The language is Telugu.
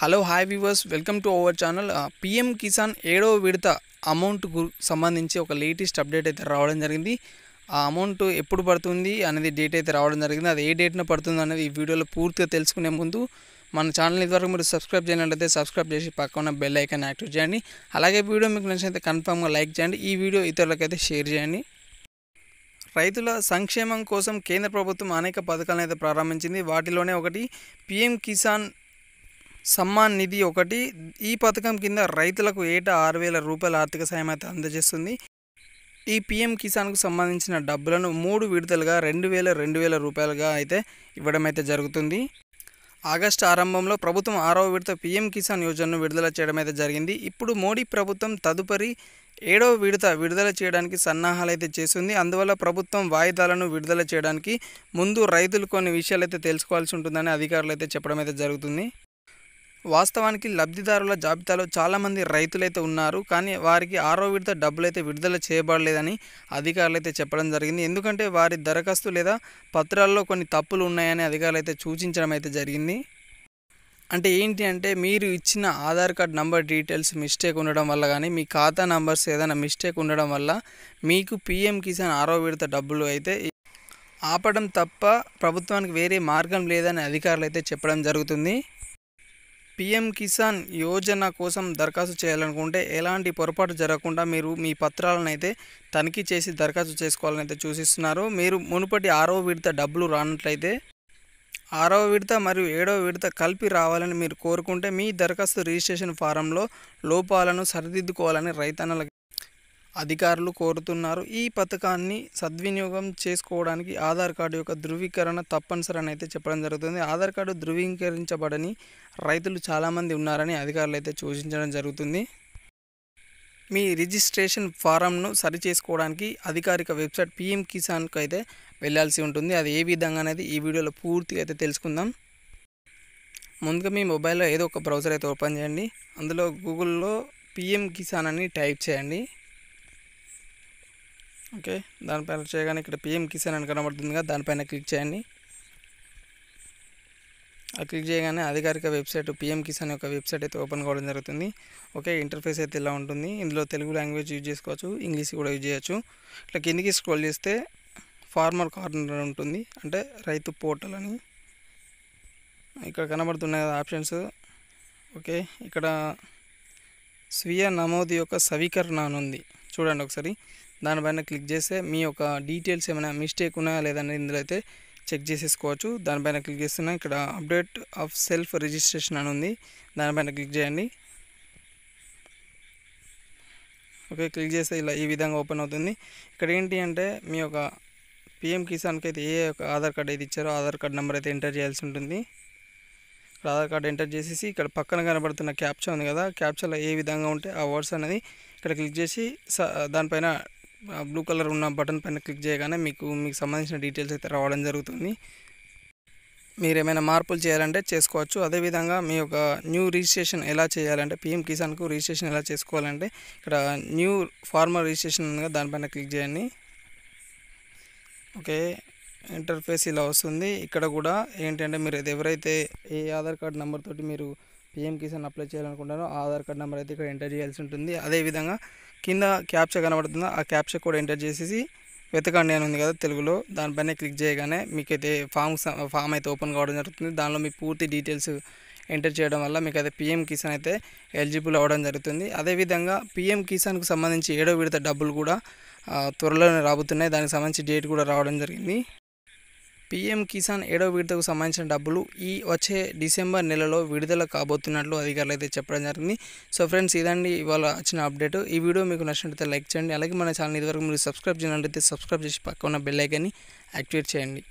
Hello hi viewers welcome to our channel PM Kisan ఏడవ విడత అమౌంట్కు సంబంధించి ఒక లేటెస్ట్ అప్డేట్ అయితే రావడం జరిగింది. ఆ అమౌంట్ ఎప్పుడు పడుతుంది అనేది డేట్ అయితే రావడం జరిగింది. అది ఏ డేట్న పడుతుంది అనేది ఈ వీడియోలో పూర్తిగా తెలుసుకునే ముందు మన ఛానల్ ఇదివరకు మీరు సబ్స్క్రైబ్ చేయనట్లయితే సబ్స్క్రైబ్ చేసి పక్కన బెల్ ఐకాన్ యాక్టివ్ చేయండి. అలాగే వీడియో మీకు నచ్చినైతే కన్ఫామ్గా లైక్ చేయండి. ఈ వీడియో ఇతరులకైతే షేర్ చేయండి. రైతుల సంక్షేమం కోసం కేంద్ర ప్రభుత్వం అనేక పథకాలను అయితే ప్రారంభించింది. వాటిలోనే ఒకటి పిఎం కిసాన్ సమ్మాన్ నిధి ఒకటి. ఈ పథకం కింద రైతులకు ఏటా ఆరు వేల రూపాయల ఆర్థిక సాయం అయితే అందజేస్తుంది. ఈ పిఎం కిసాన్కు సంబంధించిన డబ్బులను మూడు విడతలుగా రెండు వేల రెండు వేల రూపాయలుగా అయితే ఇవ్వడం అయితే జరుగుతుంది. ఆగస్టు ఆరంభంలో ప్రభుత్వం ఆరవ విడత పిఎం కిసాన్ యోజనను విడుదల చేయడం అయితే జరిగింది. ఇప్పుడు మోడీ ప్రభుత్వం తదుపరి ఏడవ విడత విడుదల చేయడానికి సన్నాహాలు అయితే చేస్తుంది. అందువల్ల ప్రభుత్వం వాయిదాలను విడుదల చేయడానికి ముందు రైతులు కొన్ని విషయాలు అయితే తెలుసుకోవాల్సి ఉంటుందని అధికారులు అయితే చెప్పడం అయితే జరుగుతుంది. వాస్తవానికి లబ్ధిదారుల జాబితాలో చాలామంది రైతులైతే ఉన్నారు కానీ వారికి ఆరో విడత డబ్బులు అయితే విడుదల చేయబడలేదని అధికారులు అయితే చెప్పడం జరిగింది. ఎందుకంటే వారి దరఖాస్తు లేదా పత్రాల్లో కొన్ని తప్పులు ఉన్నాయని అధికారులు అయితే సూచించడం అయితే జరిగింది. అంటే ఏంటి అంటే మీరు ఇచ్చిన Aadhaar card number details mistake ఉండడం వల్ల కానీ మీ ఖాతా నంబర్స్ ఏదైనా మిస్టేక్ ఉండడం వల్ల మీకు పిఎం కిసాన్ ఆరో విడత డబ్బులు అయితే ఆపడం తప్ప ప్రభుత్వానికి వేరే మార్గం లేదని అధికారులు అయితే చెప్పడం జరుగుతుంది. పిఎం కిసాన్ యోజన కోసం దరఖాస్తు చేయాలనుకుంటే ఎలాంటి పొరపాటు జరగకుండా మీరు మీ పత్రాలను అయితే తనిఖీ చేసి దరఖాస్తు చేసుకోవాలని అయితే సూచిస్తున్నారు. మీరు మునుపటి ఆరవ విడత డబ్బులు రానట్లయితే ఆరవ విడత మరియు ఏడవ విడత కలిపి రావాలని మీరు కోరుకుంటే మీ దరఖాస్తు రిజిస్ట్రేషన్ ఫారంలో లోపాలను సరిదిద్దుకోవాలని రైతన్నల అధికారులు కోరుతున్నారు. ఈ పథకాన్ని సద్వినియోగం చేసుకోవడానికి ఆధార్ కార్డు యొక్క ధృవీకరణ తప్పనిసరి అని అయితే చెప్పడం జరుగుతుంది. ఆధార్ కార్డు ధృవీకరించబడని రైతులు చాలామంది ఉన్నారని అధికారులు అయితే సూచించడం జరుగుతుంది. మీ రిజిస్ట్రేషన్ ఫారంను సరి చేసుకోవడానికి అధికారిక వెబ్సైట్ పిఎం కిసాన్కు అయితే వెళ్ళాల్సి ఉంటుంది. అది ఏ విధంగా అనేది ఈ వీడియోలో పూర్తిగా అయితే తెలుసుకుందాం. ముందుగా మీ మొబైల్లో ఏదో ఒక బ్రౌజర్ అయితే ఓపెన్ చేయండి. అందులో గూగుల్లో పిఎం కిసాన్ అని టైప్ చేయండి. ఓకే. దానిపైన చేయగానే ఇక్కడ పిఎం కిసాన్ అని కనబడుతుంది కదా దానిపైన క్లిక్ చేయండి. ఆ క్లిక్ చేయగానే అధికారిక వెబ్సైట్ పిఎం కిసాన్ యొక్క వెబ్సైట్ అయితే ఓపెన్ కావడం జరుగుతుంది. ఓకే ఇంటర్ఫేస్ అయితే ఇలా ఉంటుంది. ఇందులో తెలుగు లాంగ్వేజ్ యూజ్ చేసుకోవచ్చు ఇంగ్లీష్ కూడా యూజ్ చేయొచ్చు. ఇట్లా కిందికి స్క్రోల్ చేస్తే ఫార్మర్ కార్నర్ ఉంటుంది. అంటే రైతు పోర్టల్ అని. ఇక్కడ కనబడుతున్నాయి కదా ఆప్షన్స్. ఓకే ఇక్కడ స్వీయ నమోదు యొక్క సవీకరణ అని ఉంది. చూడండి ఒకసారి. దానిపైన క్లిక్ చేస్తే మీ యొక్క డీటెయిల్స్ ఏమైనా మిస్టేక్ ఉన్నాయా లేదని ఇందులో అయితే చెక్ చేసేసుకోవచ్చు. దానిపైన క్లిక్ చేస్తున్నా ఇక్కడ అప్డేట్ ఆఫ్ సెల్ఫ్ రిజిస్ట్రేషన్ అని ఉంది. దానిపైన క్లిక్ చేయండి. ఓకే క్లిక్ చేస్తే ఇలా ఈ విధంగా ఓపెన్ అవుతుంది. ఇక్కడ ఏంటి అంటే మీ యొక్క పిఎం కిసాన్కి అయితే ఏ ఆధార్ కార్డ్ అయితే ఇచ్చారో ఆధార్ కార్డ్ నెంబర్ అయితే ఎంటర్ చేయాల్సి ఉంటుంది. ఇక్కడ ఆధార్ కార్డు ఎంటర్ చేసేసి ఇక్కడ పక్కన కనబడుతున్న క్యాప్చా ఉంది కదా క్యాప్చాలో ఏ విధంగా ఉంటే ఆ వర్డ్స్ అనేది ఇక్కడ క్లిక్ చేసి దానిపైన బ్లూ కలర్ ఉన్న బటన్ పైన క్లిక్ చేయగానే మీకు మీకు సంబంధించిన డీటెయిల్స్ అయితే రావడం జరుగుతుంది. మీరు ఏమైనా మార్పులు చేయాలంటే చేసుకోవచ్చు. అదేవిధంగా మీ యొక్క న్యూ రిజిస్ట్రేషన్ ఎలా చేయాలంటే పిఎం కిసాన్కు రిజిస్ట్రేషన్ ఎలా చేసుకోవాలంటే ఇక్కడ న్యూ ఫార్మర్ రిజిస్ట్రేషన్ ఉందిగా దానిపైన క్లిక్ చేయండి. ఓకే ఇంటర్ఫేస్ ఇలా వస్తుంది. ఇక్కడ కూడా ఏంటంటే మీరు ఎవరైతే ఏ ఆధార్ కార్డ్ నెంబర్ తోటి మీరు పిఎం కిసాన్ అప్లై చేయాలనుకుంటారో ఆ ఆధార్ కార్డ్ నెంబర్ అయితే ఇక్కడ ఎంటర్ చేయాల్సి ఉంటుంది. అదేవిధంగా కింద క్యాప్చా కనబడుతుందో? ఆ క్యాప్చా కూడా ఎంటర్ చేసేసి వెతకండి అని ఉంది కదా తెలుగులో. దానిపైన క్లిక్ చేయగానే మీకైతే ఫామ్ ఫామ్ అయితే ఓపెన్ కావడం జరుగుతుంది. దానిలో మీ పూర్తి డీటెయిల్స్ ఎంటర్ చేయడం వల్ల మీకు అయితే పిఎం కిసాన్ అయితే ఎలిజిబుల్ అవ్వడం జరుగుతుంది. అదేవిధంగా పిఎం కిసాన్కు సంబంధించి ఏడో విడత డబ్బులు కూడా త్వరలోనే రాబోతున్నాయి. దానికి సంబంధించి డేట్ కూడా రావడం జరిగింది. పిఎం కిసాన్ ఏడవ విడతకు సంబంధించిన డబ్బులు ఈ వచ్చే డిసెంబర్ నెలలో విడుదల కాబోతున్నట్లు అధికారులు అయితే చెప్పడం జరిగింది. సో ఫ్రెండ్స్ ఇదండి ఇవాళ వచ్చిన అప్డేట్. ఈ వీడియో మీకు నచ్చినట్లయితే లైక్ చేయండి. అలాగే మన ఛానల్ ఇదివరకు మీరు సబ్స్క్రైబ్ చేయాలంటే సబ్స్క్రైబ్ చేసి పక్కన బెల్ ఐకాన్ని యాక్టివేట్ చేయండి.